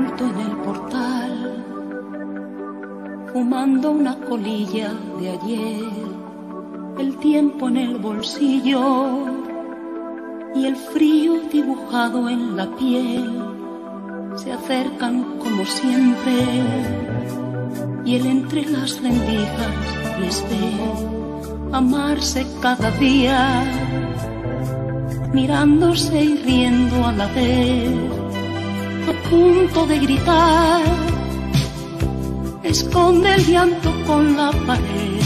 en el portal, fumando una colilla de ayer, el tiempo en el bolsillo y el frío dibujado en la piel, se acercan como siempre y él entre las rendijas les ve amarse cada día, mirándose y riendo a la vez punto de gritar, esconde el llanto con la pared,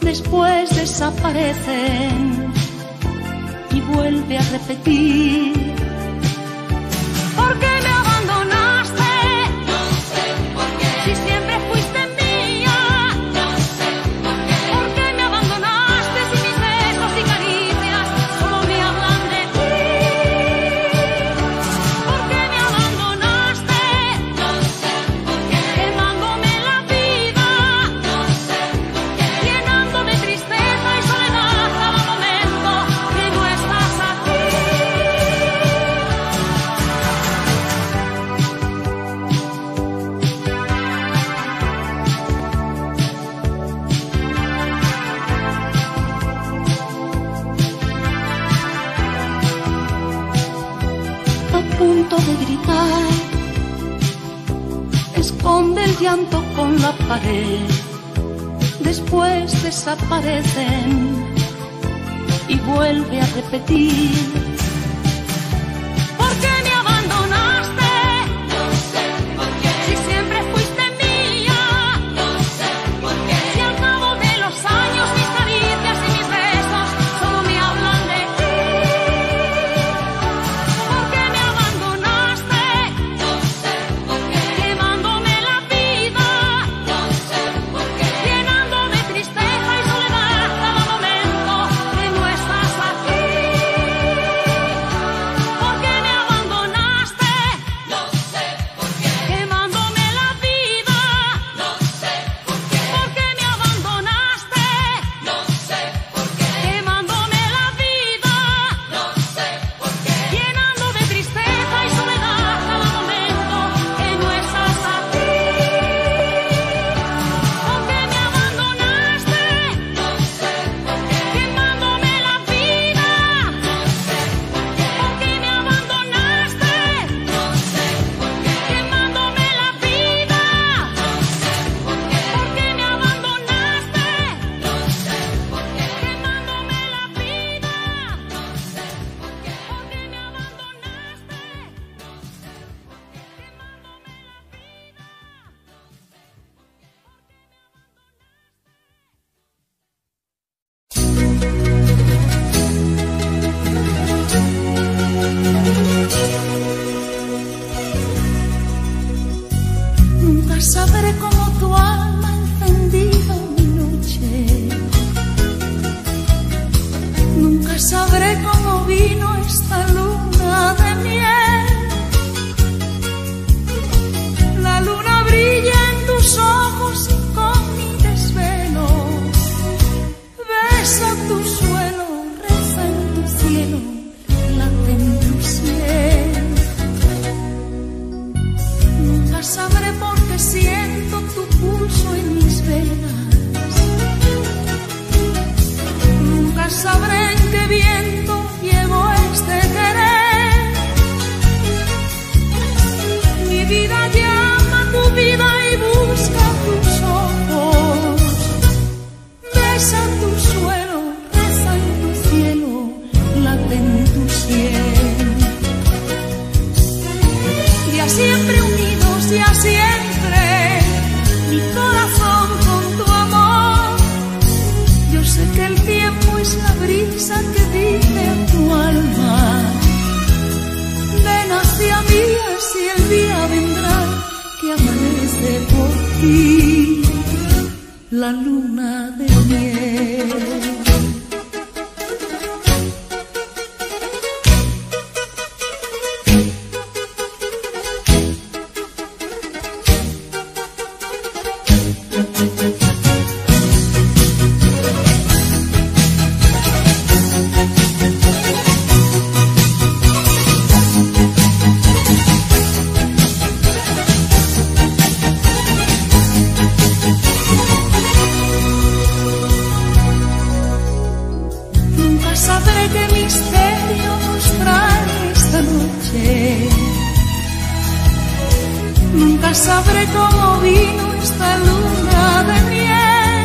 después desaparecen. la pared, después desaparecen y vuelve a repetir. Sabré cómo vino esta luna de miel.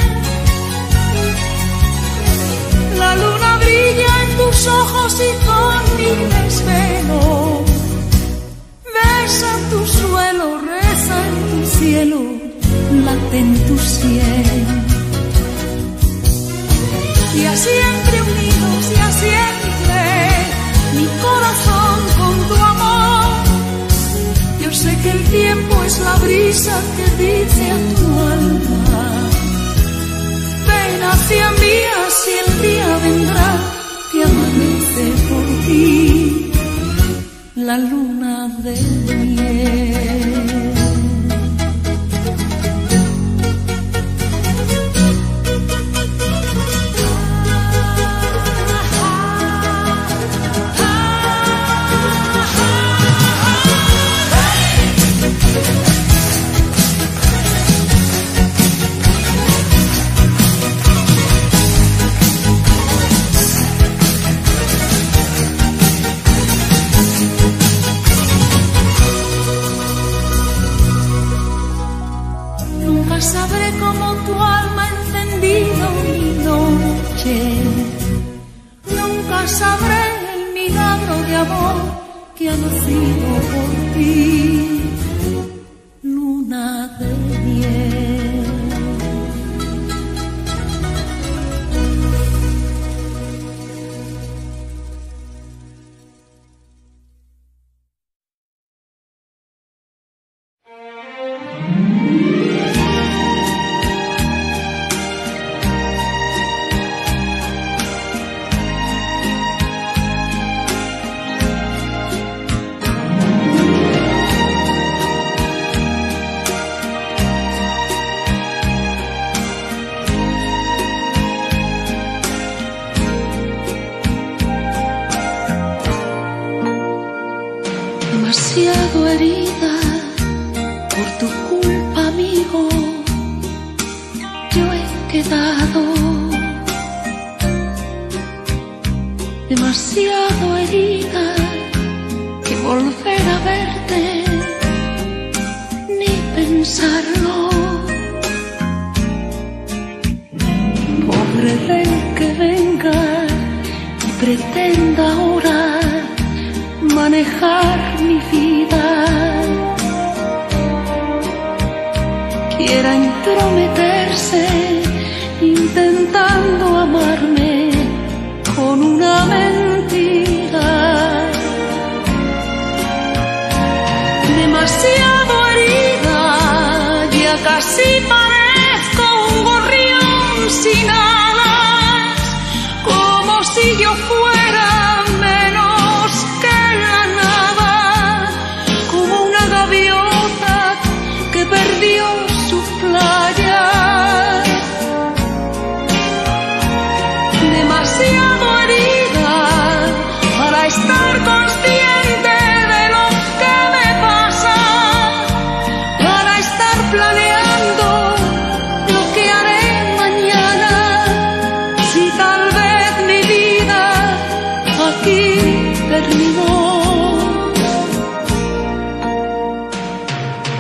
La luna brilla en tus ojos y con mi desvelo. Besa tu suelo, reza en tu cielo, late en tu cielo. Y así entre unidos y así entre mi corazón tiempo es la brisa que dice a tu alma. Ven hacia mí, así el día vendrá que amanece por ti. La luna de miel. Amor que ha nacido por ti. Demasiado herida por tu culpa, amigo. Yo he quedado demasiado herida que volver a verte ni pensarlo. Pobre del que venga y pretenda ahora manejar mi vida. Quiera entrometerse planeando lo que haré mañana, si tal vez mi vida aquí terminó.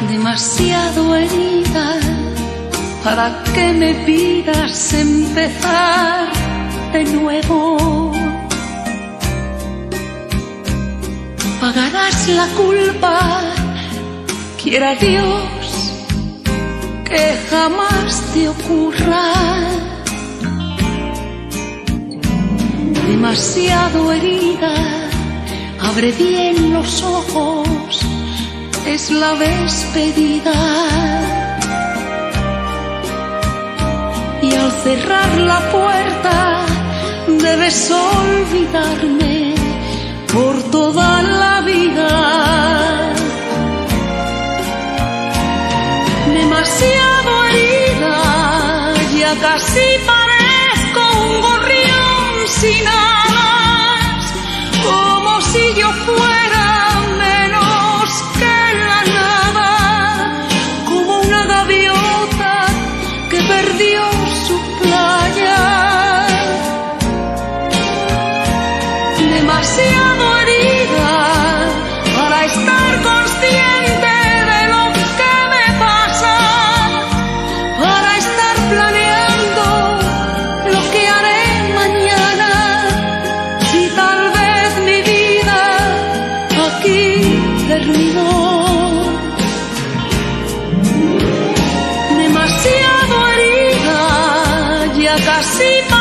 Demasiado herida para que me pidas empezar de nuevo. Pagarás la culpa, quiera Dios que jamás te ocurra. Demasiado herida, abre bien los ojos, es la despedida. Y al cerrar la puerta debes olvidarme por toda la everybody.